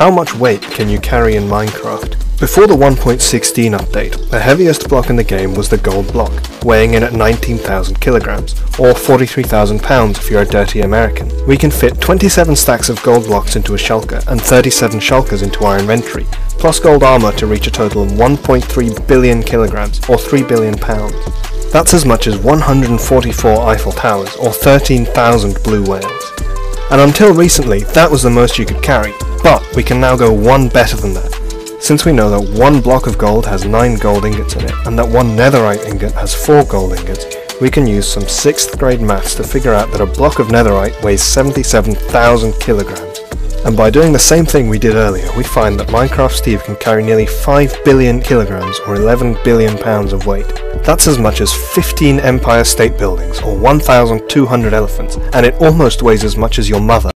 how much weight can you carry in Minecraft? Before the 1.16 update, the heaviest block in the game was the gold block, weighing in at 19,000 kilograms, or 43,000 pounds if you're a dirty American. We can fit 27 stacks of gold blocks into a shulker and 37 shulkers into our inventory, plus gold armor to reach a total of 1.3 billion kilograms, or 3 billion pounds. That's as much as 144 Eiffel Towers, or 13,000 blue whales. And until recently, that was the most you could carry, but we can now go one better than that. Since we know that one block of gold has 9 gold ingots in it, and that one netherite ingot has 4 gold ingots, we can use some 6th grade maths to figure out that a block of netherite weighs 77,000 kilograms. And by doing the same thing we did earlier, we find that Minecraft Steve can carry nearly 5 billion kilograms or 11 billion pounds of weight. That's as much as 15 Empire State Buildings or 1,200 elephants, and it almost weighs as much as your mother.